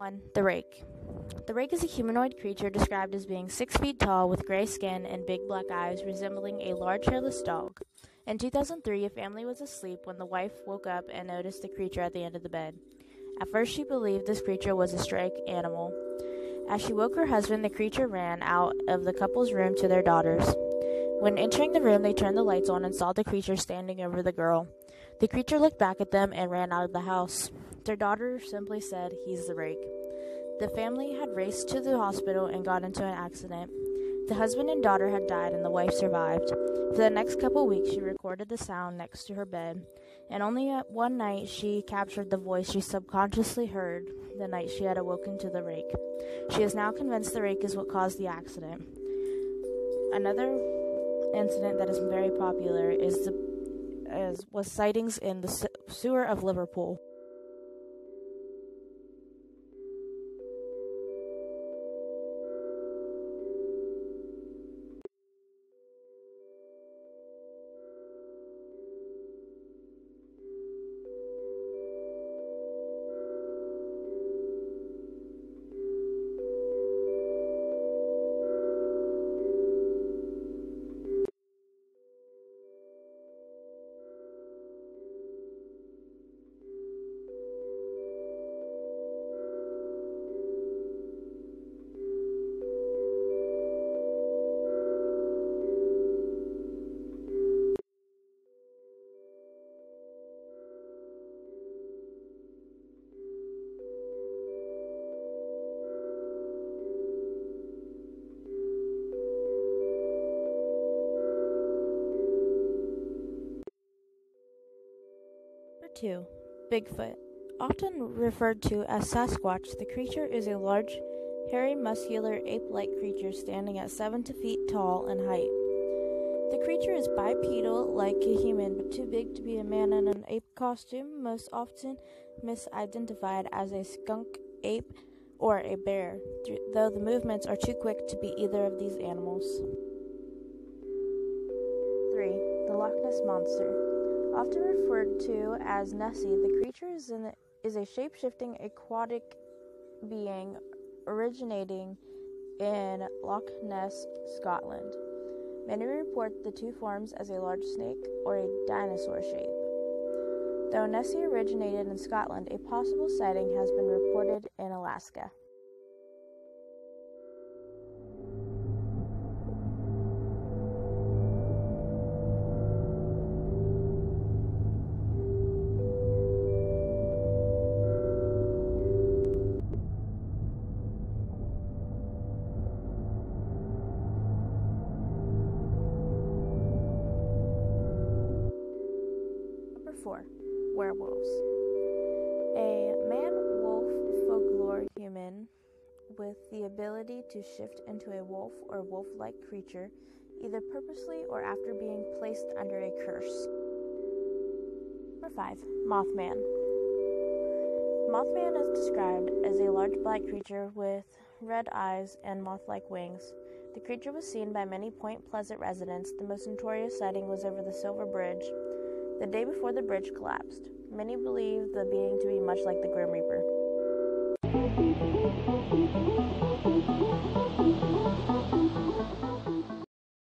1. The Rake. The Rake is a humanoid creature described as being six feet tall with gray skin and big black eyes, resembling a large hairless dog. In 2003, a family was asleep when the wife woke up and noticed the creature at the end of the bed. At first, she believed this creature was a stray animal. As she woke her husband, the creature ran out of the couple's room to their daughters. When entering the room, they turned the lights on and saw the creature standing over the girl. The creature looked back at them and ran out of the house. Their daughter simply said, He's the rake. The family had raced to the hospital and got into an accident. The husband and daughter had died, and the wife survived. For the next couple weeks, she recorded the sound next to her bed, and only at one night she captured the voice she subconsciously heard the night she had awoken to the rake. She is now convinced the rake is what caused the accident. Another incident that is very popular is the is, was sightings in the sewer of Liverpool. 2. Bigfoot. Often referred to as Sasquatch, the creature is a large, hairy, muscular, ape like creature standing at 7 to feet tall in height. The creature is bipedal like a human, but too big to be a man in an ape costume, most often misidentified as a skunk ape or a bear, though the movements are too quick to be either of these animals. 3. The Loch Ness Monster. Often referred to as Nessie, the creature is, a, is a shape shifting aquatic being originating in Loch Ness, Scotland. Many report the two forms as a large snake or a dinosaur shape. Though Nessie originated in Scotland, a possible sighting has been reported in Alaska. Werewolves. A man wolf folklore human with the ability to shift into a wolf or wolf like creature, either purposely or after being placed under a curse. Number 5. Mothman. Mothman is described as a large black creature with red eyes and moth like wings. The creature was seen by many Point Pleasant residents. The most notorious sighting was over the Silver Bridge, the day before the bridge collapsed. Many believed the being to be much like the Grim Reaper.